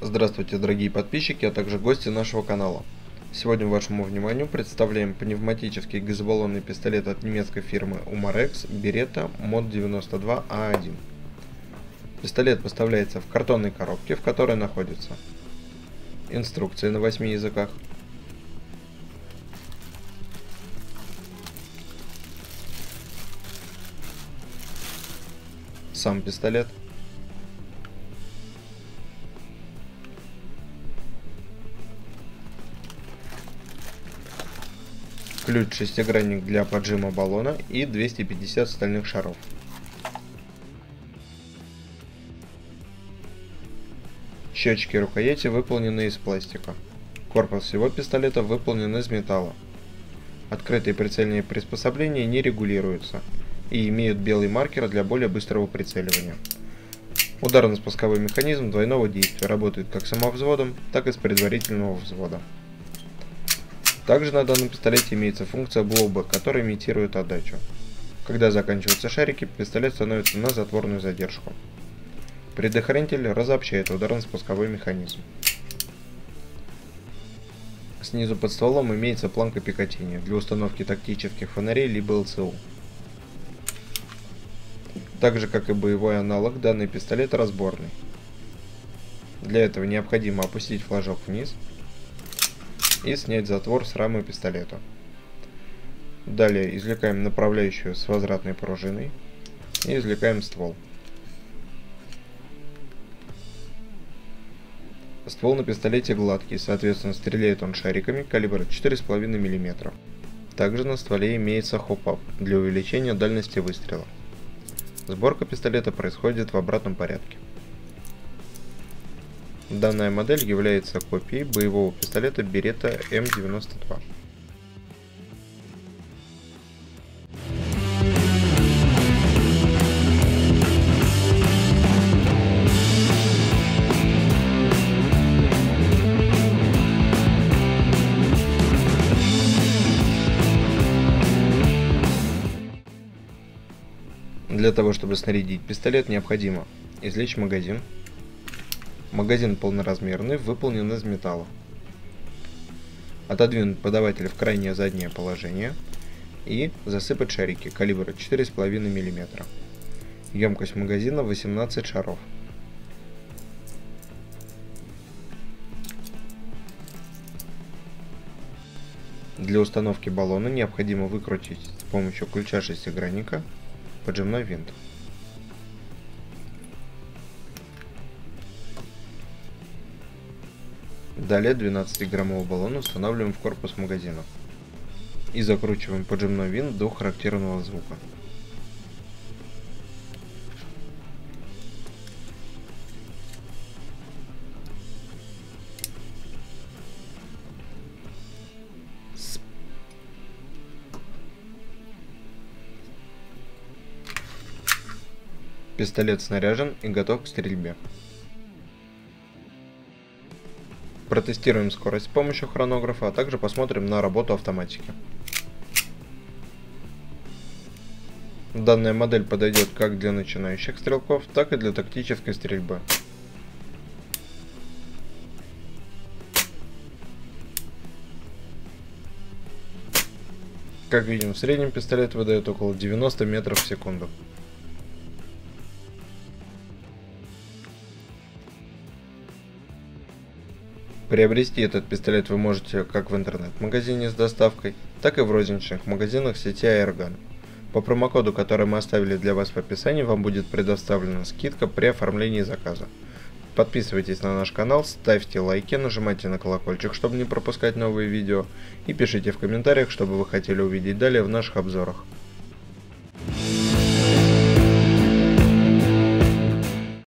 Здравствуйте, дорогие подписчики, а также гости нашего канала. Сегодня вашему вниманию представляем пневматический газобаллонный пистолет от немецкой фирмы Umarex Beretta Mod 92A1. Пистолет поставляется в картонной коробке, в которой находится инструкция на 8 языках, сам пистолет, ключ-шестигранник для поджима баллона и 250 стальных шаров. Щечки рукояти выполнены из пластика. Корпус всего пистолета выполнен из металла. Открытые прицельные приспособления не регулируются и имеют белый маркер для более быстрого прицеливания. Ударно-спусковой механизм двойного действия работает как самовзводом, так и с предварительного взвода. Также на данном пистолете имеется функция блоба, которая имитирует отдачу. Когда заканчиваются шарики, пистолет становится на затворную задержку. Предохранитель разобщает ударно-спусковой механизм. Снизу под стволом имеется планка Пикатини для установки тактических фонарей либо ЛЦУ. Так же как и боевой аналог, данный пистолет разборный. Для этого необходимо опустить флажок вниз и снять затвор с рамы пистолета. Далее извлекаем направляющую с возвратной пружиной и извлекаем ствол. Ствол на пистолете гладкий, соответственно стреляет он шариками калибра 4,5 мм. Также на стволе имеется хоп-ап для увеличения дальности выстрела. Сборка пистолета происходит в обратном порядке. Данная модель является копией боевого пистолета Beretta М92. Для того, чтобы снарядить пистолет, необходимо извлечь магазин, Магазин полноразмерный, выполнен из металла. Отодвинуть подаватель в крайнее заднее положение и засыпать шарики калибра 4,5 мм. Емкость магазина 18 шаров. Для установки баллона необходимо выкрутить с помощью ключа шестигранника поджимной винт. Далее 12-граммовый баллон устанавливаем в корпус магазина и закручиваем поджимной винт до характерного звука. Пистолет снаряжен и готов к стрельбе. Протестируем скорость с помощью хронографа, а также посмотрим на работу автоматики. Данная модель подойдет как для начинающих стрелков, так и для тактической стрельбы. Как видим, в среднем пистолет выдает около 90 метров в секунду. Приобрести этот пистолет вы можете как в интернет-магазине с доставкой, так и в розничных магазинах сети Airgun. По промокоду, который мы оставили для вас в описании, вам будет предоставлена скидка при оформлении заказа. Подписывайтесь на наш канал, ставьте лайки, нажимайте на колокольчик, чтобы не пропускать новые видео, и пишите в комментариях, что бы вы хотели увидеть далее в наших обзорах.